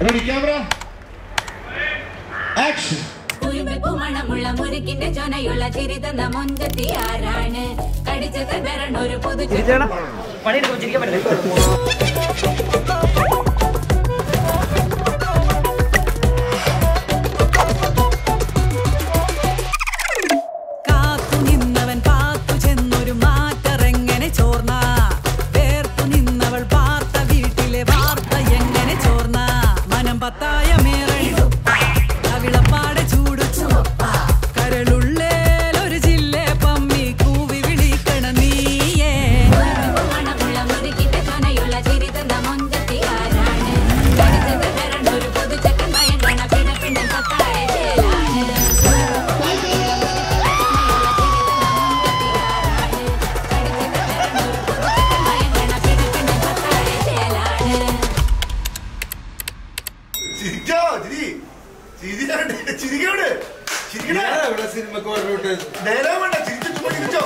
Camera action കുയിമ്പ് മണമുള്ള മുരുക്കിന്റെ ചൊനയുള്ള ചിരി തന്ന മുഞ്ചത്തി ആരാണ്? കടിച്ചത് വരണ ഒരു പുതു പണിയെടുക്കും batalha minha. ചിരിക്കോ ചിരി. ചിരിക്കോട് ചിരിക്കണേ? ഇവിടെ സിനിമക്ക് ഡയലോഗ് വേണ്ട. ചിരിച്ചു ചുമ്മാ ചിരിച്ചോ?